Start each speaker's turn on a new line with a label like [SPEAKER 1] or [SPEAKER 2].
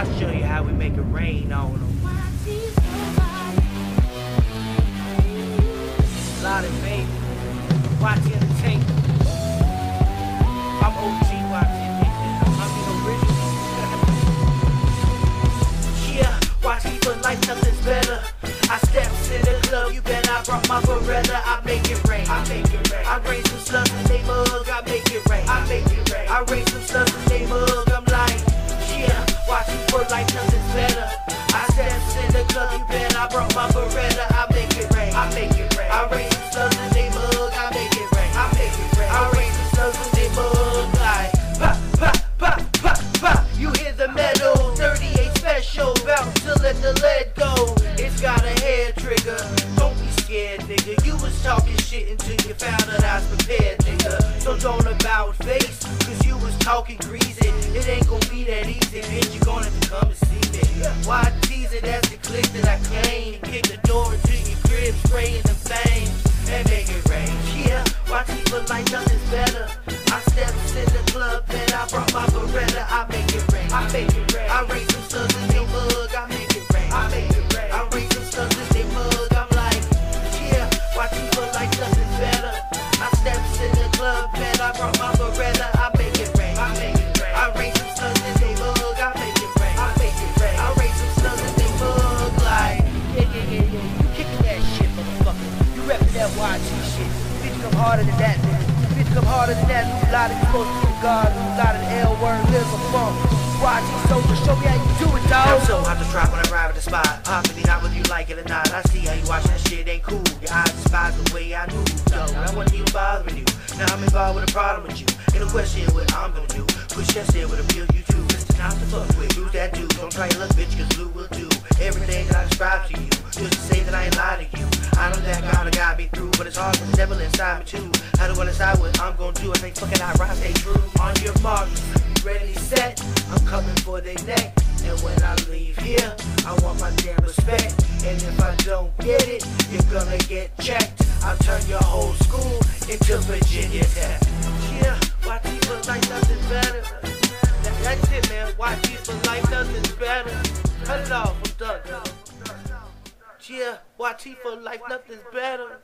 [SPEAKER 1] I'll show you how we make it rain on them. Lottie, baby. Watch entertainment. I'm OG watching. I'm the original. yeah, watch me for life, nothing's better. I steps in the club, you bet I brought my Beretta. I make it rain. I make it rain. I raise some slugs in they mug. I make it rain. I make it rain. I raise some slugs brought my Beretta. I make it rain. I make it rain. I raise some slugs in they mug. I make it rain. I make it rain. I raise some slugs in they mug. Like, pop, pop, pop, pop, pop. You hear the metal, 38 special, bout to let the lead go. It's got a hair trigger. Don't be scared, nigga. You was talking shit until you found out I was prepared, nigga. So don't about face, cause you was talking greasy. It ain't gonna be that easy, bitch. You gonna have spraying the flames, and make it rain. Yeah, watch people like nothing's better. I steps in the club and I brought my Beretta. I make it rain. I make it rain. I raise some harder than that, nigga. Bitch, come harder than that. New lot of you supposed to be God. New lot of the L word, live a funk. YG soldier, show me how you do it, dog. I'm so hot to try when I arrive at the spot. Possibly not whether you like it or not. I see how you watching that shit ain't cool. Your eyes despise the way I move, though. I wasn't even bothering you. Now I'm involved with a problem with you. Ain't no question what I'm gonna do. Push that shit with a bill you too. Mr. Not to fuck with. Lose that dude. Don't try your luck, bitch, cause blue will do. Everything that I describe to you. Just to say that I ain't lie to you. I know that God me through, but it's hard the devil inside me too. How do I decide what I'm gonna do? I think fucking I rise, stay true. On your mark, ready, set. I'm coming for their neck. And when I leave here, I want my damn respect. And if I don't get it, you're gonna get checked. I'll turn your whole school into Virginia Tech. Yeah, why people like nothing better? That- That's it, man. Why people like nothing's better? Cut it off. I'm done. Yeah, why people like nothing's better?